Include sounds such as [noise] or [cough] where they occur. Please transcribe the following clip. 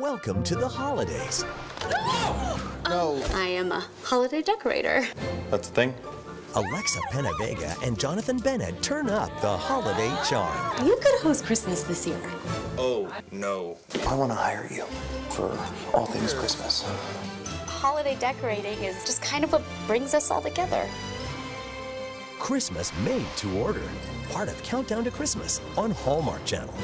Welcome to the holidays. [gasps] No. Um, I am a holiday decorator. That's the thing? Alexa PenaVega and Jonathan Bennett turn up the holiday charm. You could host Christmas this year. Oh, no. I want to hire you for all things Christmas. Holiday decorating is just kind of what brings us all together. Christmas made to order. Part of Countdown to Christmas on Hallmark Channel.